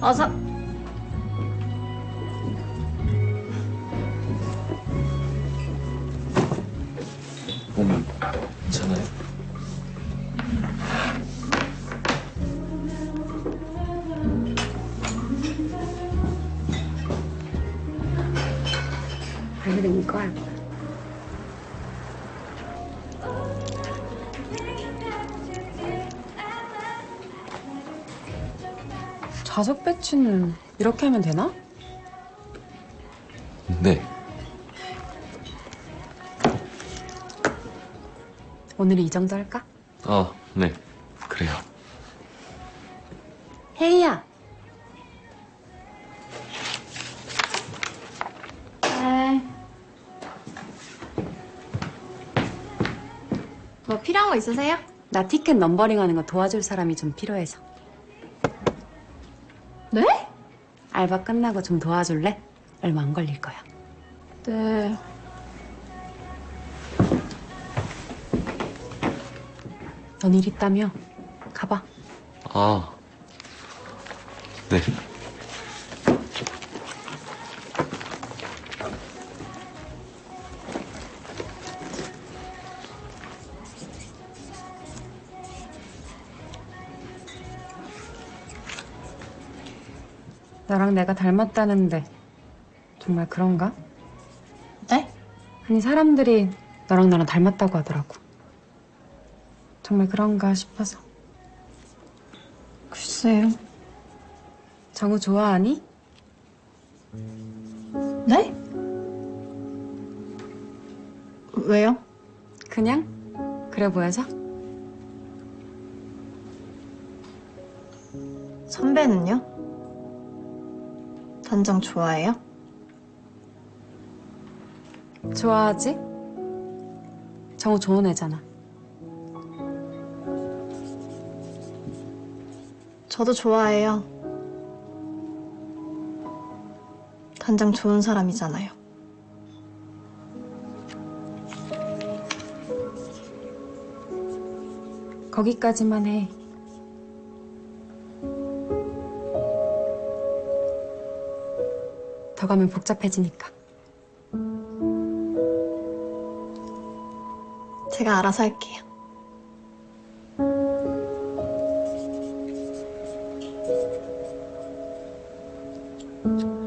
어서. 몸 괜찮아요? 발그림 이 좌석 배치는 이렇게 하면 되나? 네. 오늘 이 정도 할까? 아, 네. 그래요. 혜이야. 네. 뭐 필요한 거 있으세요? 나 티켓 넘버링 하는 거 도와줄 사람이 좀 필요해서. 네? 알바 끝나고 좀 도와줄래? 얼마 안 걸릴 거야. 네. 넌 일 있다며? 가봐. 아, 나랑 내가 닮았다는데 정말 그런가? 네? 아니 사람들이 너랑 나랑 닮았다고 하더라고. 정말 그런가 싶어서. 글쎄요. 정우 좋아하니? 네? 왜요? 그냥? 그래 보여서? 선배는요? 단정 좋아해요? 좋아하지? 정우 좋은 애잖아. 저도 좋아해요. 단장 좋은 사람이잖아요. 거기까지만 해. 더 가면 복잡해지니까. 제가 알아서 할게요. 음.